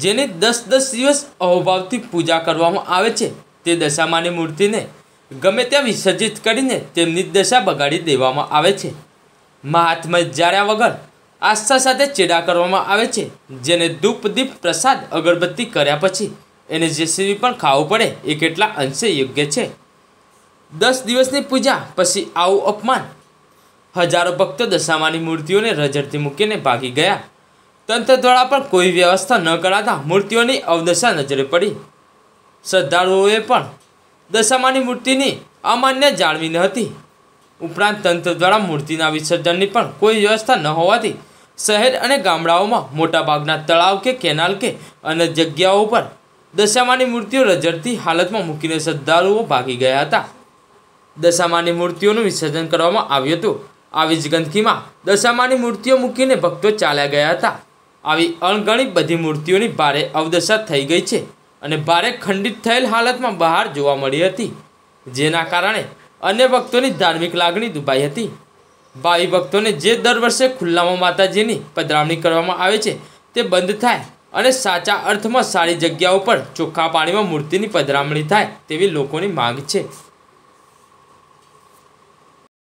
જેની દસ દસ દિવસ અહોભાવથી પૂજા કરવામાં આવે છે. તે દશામાની મૂર્તિને ગમે ત્યાં વિસર્જિત કરીને તેમની દશા બગાડી દેવામાં આવે છે. મહાત્મા જાળ્યા વગર આસ્થા સાથે ચેડા કરવામાં આવે છે. જેને ધૂપ દીપ પ્રસાદ અગરબત્તી કર્યા પછી એને જે જેસીબી પણ ખાવું પડે એ કેટલા અંશે યોગ્ય છે. દસ દિવસની પૂજા પછી આવું અપમાન હજારો ભક્તો દશામાની મૂર્તિઓને રજડતી મૂકીને ભાગી ગયા. તંત્ર દ્વારા પણ કોઈ વ્યવસ્થા ન કરાતા મૂર્તિઓની અવદશા નજરે પડી. શ્રદ્ધાળુઓએ પણ દશામાની મૂર્તિની અમાન્ય જાળવી ન હતી. ઉપરાંત તંત્ર દ્વારા મૂર્તિના વિસર્જનની પણ કોઈ વ્યવસ્થા ન હોવાથી શહેર અને ગામડાઓમાં મોટાભાગના તળાવ કે કેનાલ કે અન્ય જગ્યાઓ પર દશામાની મૂર્તિઓ રજડતી હાલતમાં મૂકીને શ્રદ્ધાળુઓ ભાગી ગયા હતા. દશામાની મૂર્તિઓનું વિસર્જન કરવામાં આવ્યું હતું. આવી જ ગંદકીમાં દશામાની મૂર્તિઓ મૂકીને ભક્તો ચાલ્યા ગયા હતા. આવી અણગણિત બધી મૂર્તિઓની ભારે અવદશા થઈ ગઈ છે અને ભારે ખંડિત થયેલ હાલતમાં બહાર જોવા મળી હતી, જેના કારણે અન્ય ભક્તોની ધાર્મિક લાગણી દુભાઈ હતી. ભાવિ ભક્તોને જે દર વર્ષે ખુલ્લામાં માતાજીની પધરામણી કરવામાં આવે છે, તે બંધ થાય અને સાચા અર્થમાં સારી જગ્યાઓ પર ચોખ્ખા પાણીમાં મૂર્તિની પધરામણી થાય તેવી લોકોની માંગ છે.